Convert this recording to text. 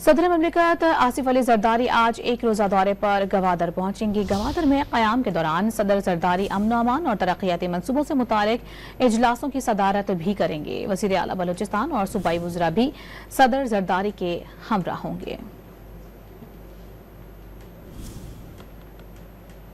सदर ममलिकत आसिफ अली जरदारी आज एक रोजा दौरे पर गवादर पहुंचेंगी। गवादर में क्याम के दौरान सदर जरदारी अमन अमान और तरक्याती मनसूबों से मुतक इजलासों की सदारत भी करेंगे। वज़ीर अला बलोचिस्तान और सूबाई वजरा भी सदर जरदारी के हमरा होंगे।